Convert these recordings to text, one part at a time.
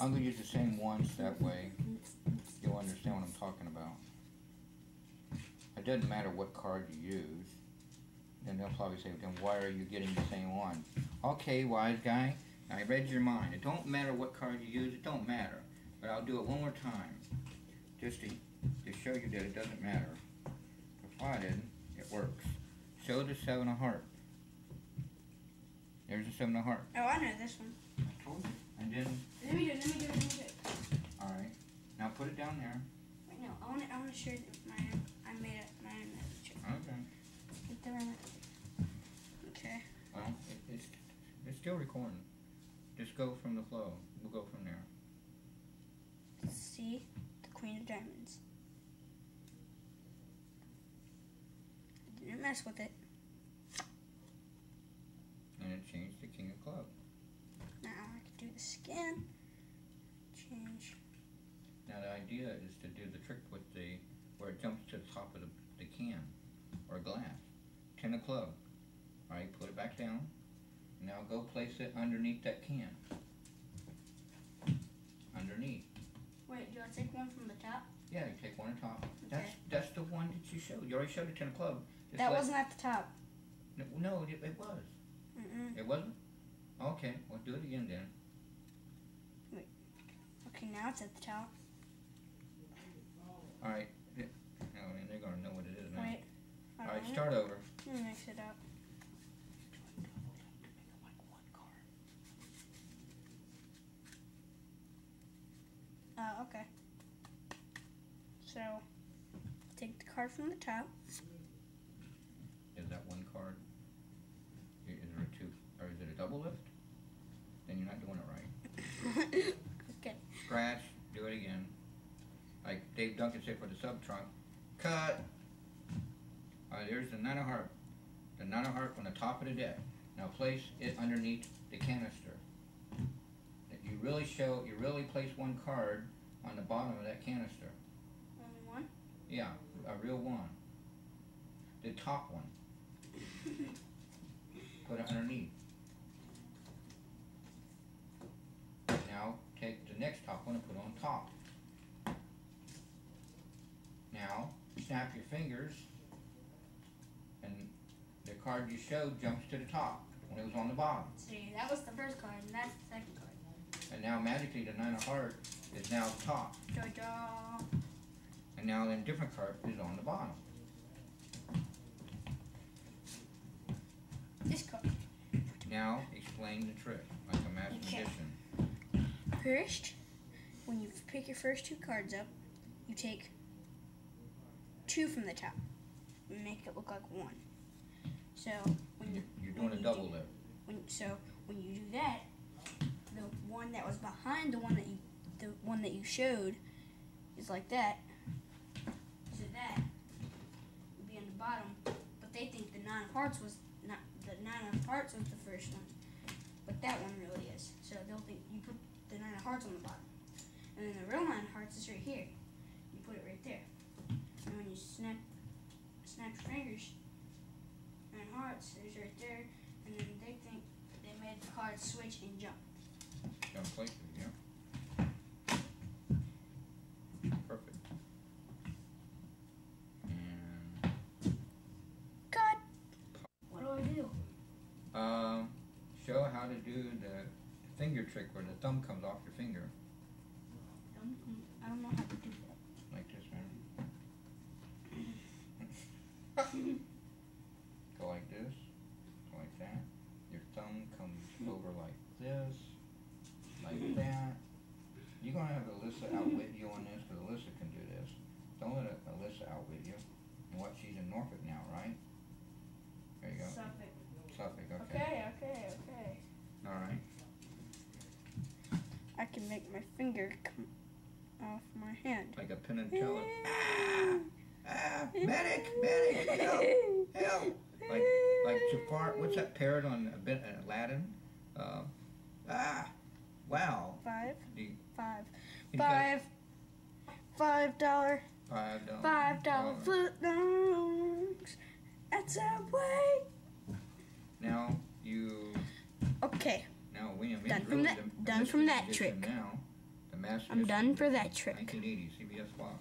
I'm gonna use the same ones that way. You'll understand what I'm talking about. It doesn't matter what card you use. Then they'll probably say, then why are you getting the same one? Okay, wise guy, I read your mind. It don't matter what card you use, it don't matter. But I'll do it one more time. Just to, to show you that it doesn't matter. Provided it works. Show the seven of hearts. There's the seven of hearts. Oh, I know this one. I told you. And then, Let me do it. Let me do it. Let me do it. alright. Now put it down there. Wait, no. I want to. I want to show you my. I made it. My own. Okay. Get the right- Okay. Well, it, it's, it's still recording. Just go from the flow. We'll go from there. See the Queen of Diamonds. I didn't mess with it. And it changed the king of clubs. Now I can do the again. The idea is to do the trick with the, where it jumps to the top of the, the can or glass. Ten o'clock. Alright, put it back down. Now go place it underneath that can. Underneath. Wait, do I take one from the top? Yeah, you take one on top. That's Okay. that's that's the one that you showed. You already showed the ten of club. Just That wasn't at the top. No, no it, it was. Mm-mm. It wasn't? Okay, well do it again then. Okay, now it's at the top. Alright. Yeah. Oh, and they're gonna know what it is now. Wait. Alright, start over. Mix it up. Uh, okay. So, take the card from the top. Is that one card? Is there a two, or is it a double lift? Then you're not doing it right. okay. Scratch, do it again. Like Dave Duncan said for the sub trunk. Cut! Alright, there's the nine of heart. The nine of heart on the top of the deck. Now place it underneath the canister. You really show, you really place one card on the bottom of that canister. Only one? Yeah, a real one. The top one. Put it underneath. Now take the next top one and put it on top. Now snap your fingers and the card you showed jumps to the top when it was on the bottom. See, that was the first card, and that's the second card. And now magically the nine of hearts is now top. Ja-ja. And now then different card is on the bottom. This card. Now explain the trick like a master Okay. magician. First, when you pick your first two cards up, you take two from the top make it look like one. So when you You're doing a you double do- lift. when so when you do that, the one that was behind the one that you the one that you showed is like that. So that would be on the bottom, but they think the nine of hearts was not the nine of hearts was the first one, but that one really is. So they'll think you put the nine of hearts on the bottom, and then the real nine of hearts is right here. You put it right there, when you snap snap your fingers, and hearts is right there, and then they think they made the card switch and jump. Jump places, yeah. Perfect. And Cut. What do I do? um, show how to do the finger trick where the thumb comes off your finger, I don't, I don't know how to do that. like this, man. Go like this, go like that. Your thumb comes over like this, like that. You're gonna have Alyssa outwit you on this, because Alyssa can do this. Don't let Alyssa outwit you. And what, she's in Norfolk now, right? There you go. Suffolk. Suffolk, okay. Okay, okay, okay. Alright. I can make my finger come off my hand. Like a Penn and Teller. Ah! Ah! Medic! Medic! Help! Help! Like, like Jafar, what's that parrot on a bit uh, Aladdin? Uh, ah! Wow. Five, The, five, he's got five, five dollar, Five dollars. five dollar footlongs. That's our way. Now, you, Okay, now William is Done from that- the- done from that magician trick. Now, master. I'm done for that trick. 1980 CBS Fox.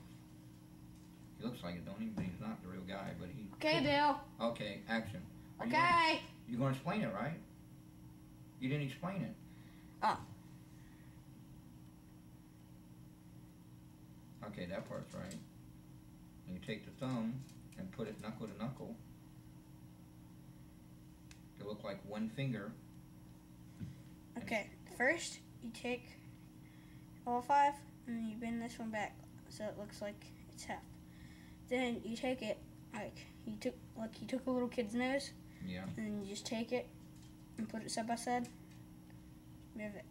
He looks like it, don't he? But he's not the real guy. But he. Okay, Bill. Okay, action. Are Okay. You're gonna explain it, right? You didn't explain it. Oh. Okay, that part's right. And you take the thumb and put it knuckle to knuckle. To look like one finger. Okay. First, you take all five, and you bend this one back so it looks like it's half. Then you take it like you took like you took a little kid's nose, Yeah. and then you just take it and put it side by side. Move it.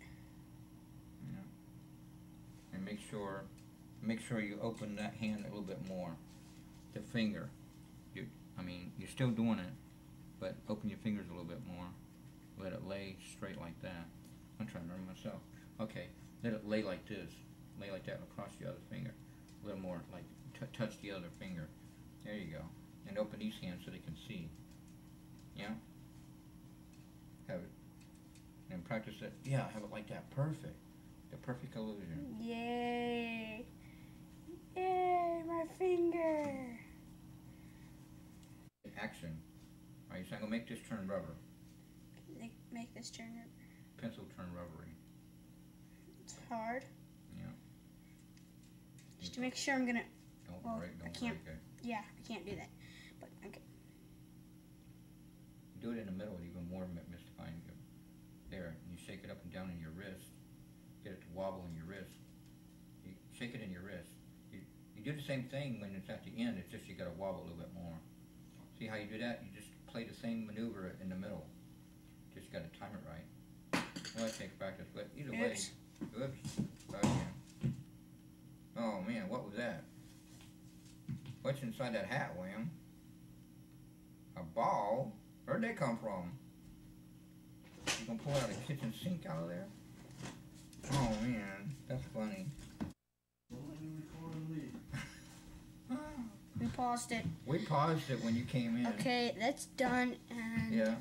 Yeah. And make sure, make sure you open that hand a little bit more. The finger. You, I mean, you're still doing it, but open your fingers a little bit more. Let it lay straight like that. I'm trying to remember myself. Okay, let it lay like this. Lay like that across the other finger. A little more, like touch the other finger. There you go. And open these hands so they can see. Yeah. Have it. And practice it. Yeah, have it like that. Perfect. The perfect illusion. Yay! Yay! My finger. Action. Alright, so I'm gonna make this turn rubber. Make, make this turn. Pencil turn rubbery. It's hard. Yeah. Just to make sure I'm gonna. Don't Well, break, don't can't- break it. Yeah, I can't do that. But okay. Do it in the middle, with even more my- mystifying. There, and you shake it up and down in your wrist. Get it to wobble in your wrist. You shake it in your wrist. You, you do the same thing when it's at the end, it's just you gotta wobble a little bit more. See how you do that? You just play the same maneuver in the middle. Just gotta time it right. Well, that takes practice, but either way. Oops. Oops. Oh, okay. Oh man, what was that? What's inside that hat, William? A ball? Where'd they come from? You gonna pull out a kitchen sink out of there? Oh man, that's funny. We paused it. We paused it when you came in. Okay, that's done. And Yeah,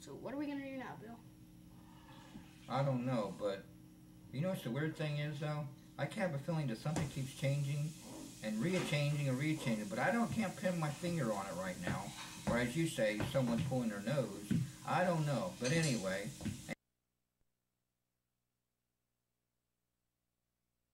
so what are we gonna do now, Bill? I don't know, but you know what the weird thing is though? I have a feeling that something keeps changing and re-changing and re-changing, but I don't can't pin my finger on it right now. Or as you say, someone's pulling their nose. I don't know, but anyway,